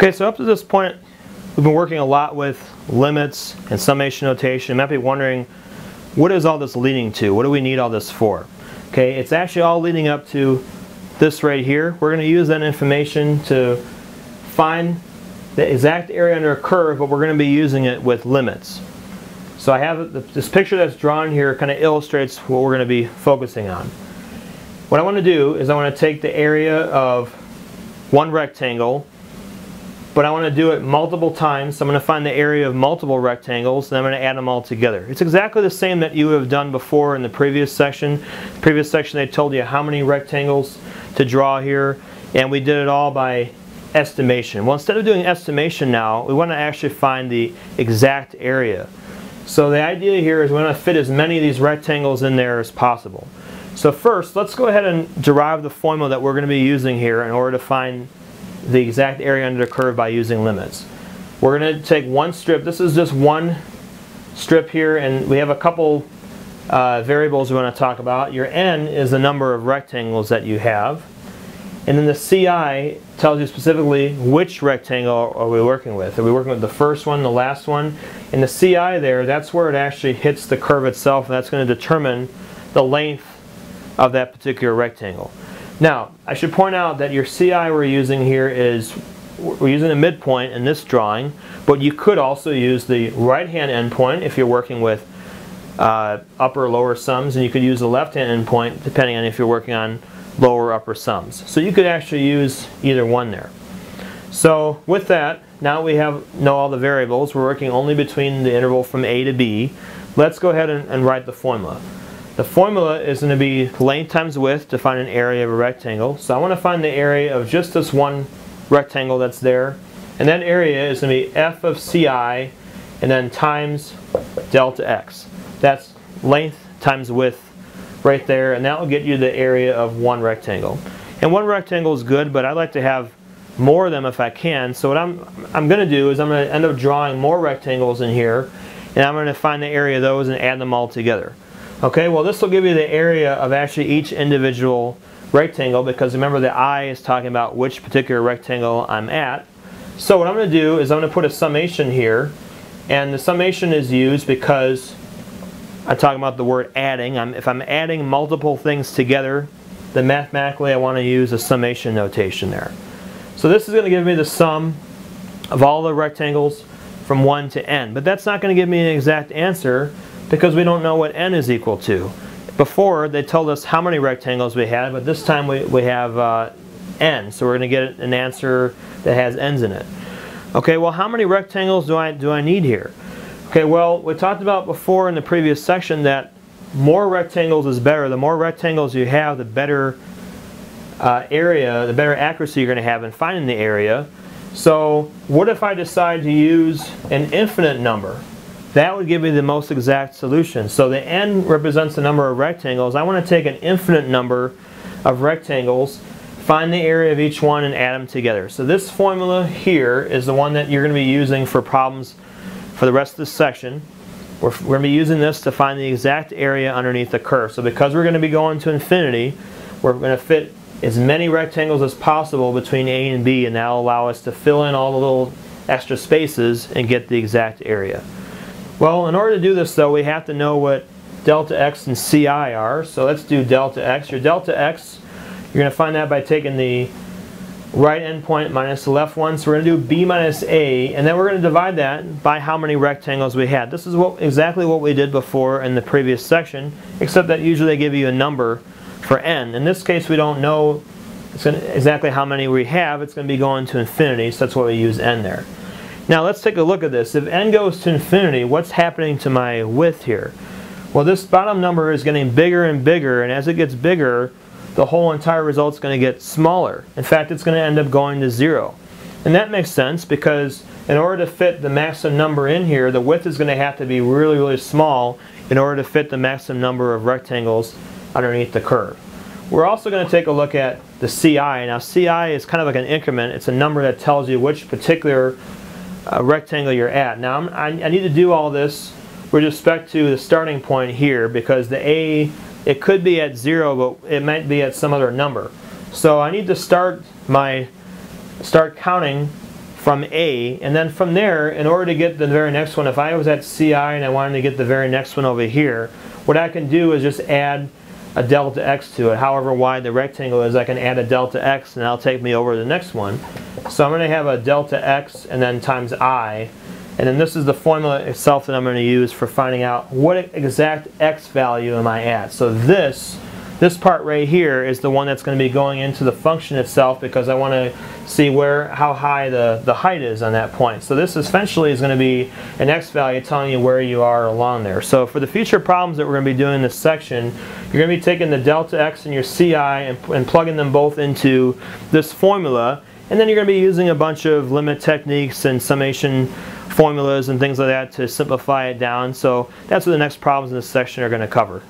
Okay, so up to this point, we've been working a lot with limits and summation notation. You might be wondering, what is all this leading to? What do we need all this for? Okay, it's actually all leading up to this right here. We're going to use that information to find the exact area under a curve, but we're going to be using it with limits. So I have this picture that's drawn here kind of illustrates what we're going to be focusing on. What I want to do is I want to take the area of one rectangle but I want to do it multiple times. So I'm going to find the area of multiple rectangles and I'm going to add them all together. It's exactly the same that you have done before in the previous section. The previous section they told you how many rectangles to draw here and we did it all by estimation. Well instead of doing estimation now we want to actually find the exact area. So the idea here is we want to fit as many of these rectangles in there as possible. So first let's go ahead and derive the formula that we're going to be using here in order to find the exact area under the curve by using limits. We're going to take one strip. This is just one strip here, and we have a couple uh, variables we want to talk about. Your n is the number of rectangles that you have. And then the CI tells you specifically which rectangle are we working with. Are we working with the first one, the last one? And the CI there, that's where it actually hits the curve itself, and that's going to determine the length of that particular rectangle. Now, I should point out that your CI we're using here is, we're using a midpoint in this drawing, but you could also use the right-hand endpoint if you're working with uh, upper or lower sums, and you could use the left-hand endpoint depending on if you're working on lower or upper sums. So you could actually use either one there. So with that, now we have know all the variables. We're working only between the interval from A to B. Let's go ahead and, and write the formula. The formula is going to be length times width to find an area of a rectangle. So I want to find the area of just this one rectangle that's there. And that area is going to be f of ci and then times delta x. That's length times width right there and that will get you the area of one rectangle. And one rectangle is good but I'd like to have more of them if I can. So what I'm, I'm going to do is I'm going to end up drawing more rectangles in here and I'm going to find the area of those and add them all together. Okay, well this will give you the area of actually each individual rectangle because remember the I is talking about which particular rectangle I'm at. So what I'm going to do is I'm going to put a summation here and the summation is used because I'm talking about the word adding. I'm, if I'm adding multiple things together then mathematically I want to use a summation notation there. So this is going to give me the sum of all the rectangles from 1 to n. But that's not going to give me an exact answer because we don't know what n is equal to. Before, they told us how many rectangles we had, but this time we, we have uh, n, so we're going to get an answer that has n's in it. Okay, well how many rectangles do I, do I need here? Okay, well we talked about before in the previous section that more rectangles is better. The more rectangles you have, the better uh, area, the better accuracy you're going to have in finding the area. So what if I decide to use an infinite number? That would give me the most exact solution. So the n represents the number of rectangles. I want to take an infinite number of rectangles, find the area of each one, and add them together. So this formula here is the one that you're going to be using for problems for the rest of this section. We're, we're going to be using this to find the exact area underneath the curve. So because we're going to be going to infinity, we're going to fit as many rectangles as possible between A and B, and that'll allow us to fill in all the little extra spaces and get the exact area. Well, in order to do this though, we have to know what delta x and ci are. So let's do delta x. Your delta x, you're going to find that by taking the right endpoint minus the left one. So we're going to do b minus a, and then we're going to divide that by how many rectangles we had. This is what exactly what we did before in the previous section, except that usually they give you a number for n. In this case, we don't know exactly how many we have. It's going to be going to infinity, so that's why we use n there. Now let's take a look at this. If n goes to infinity, what's happening to my width here? Well, this bottom number is getting bigger and bigger, and as it gets bigger, the whole entire result is going to get smaller. In fact, it's going to end up going to zero. And that makes sense because in order to fit the maximum number in here, the width is going to have to be really, really small in order to fit the maximum number of rectangles underneath the curve. We're also going to take a look at the CI. Now CI is kind of like an increment. It's a number that tells you which particular uh, rectangle you're at. Now I, I need to do all this with respect to the starting point here because the A, it could be at zero, but it might be at some other number. So I need to start my, start counting from A, and then from there, in order to get the very next one, if I was at CI and I wanted to get the very next one over here, what I can do is just add a delta x to it. However wide the rectangle is, I can add a delta x and that'll take me over to the next one. So I'm going to have a delta x and then times i. And then this is the formula itself that I'm going to use for finding out what exact x value am I at. So this this part right here is the one that's going to be going into the function itself because I want to see where how high the, the height is on that point. So this essentially is going to be an x value telling you where you are along there. So for the future problems that we're going to be doing in this section, you're going to be taking the delta x and your CI and, and plugging them both into this formula and then you're going to be using a bunch of limit techniques and summation formulas and things like that to simplify it down. So that's what the next problems in this section are going to cover.